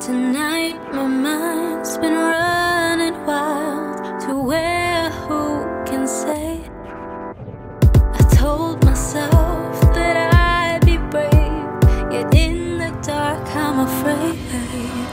Tonight my mind's been running wild to where who can say? I told myself that I'd be brave yet in the dark I'm afraid.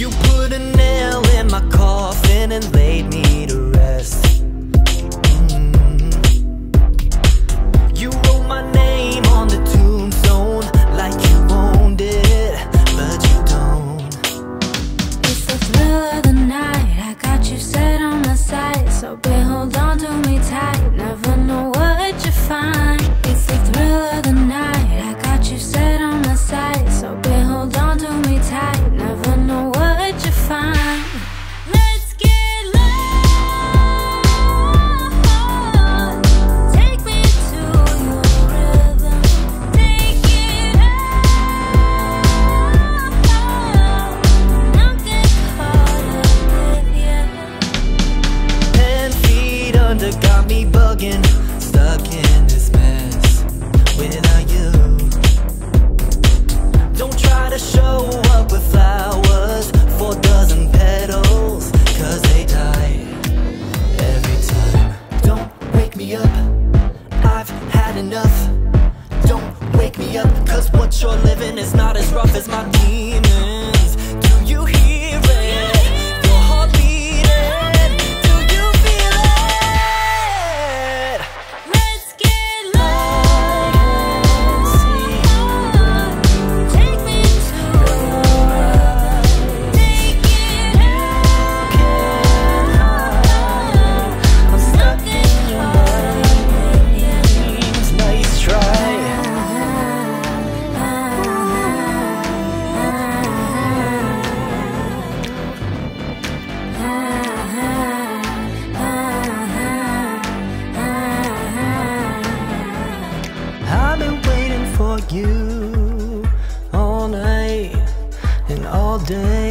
You put a nail in my coffin and laid me up. I've had enough. Don't wake me up Cause what you're living is not as rough as my dreams. day.